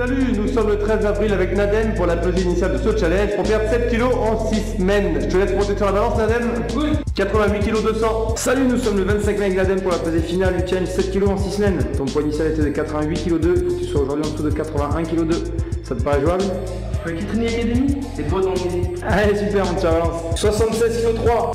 Salut, nous sommes le 13 avril avec Nadem pour la pesée initiale de ce challenge pour perdre 7 kg en 6 semaines. Je te laisse monter sur la balance Nadem Oui. 88 kg 200. Salut, nous sommes le 25 mai avec Nadem pour la pesée finale du challenge 7 kg en 6 semaines. Ton poids initial était de 88 kg 2, faut que tu sois aujourd'hui en dessous de 81 kg 2. Ça te paraît jouable? Avec Training Academy, c'est toi dans Allez super, on tire la balance. 76 kg 3.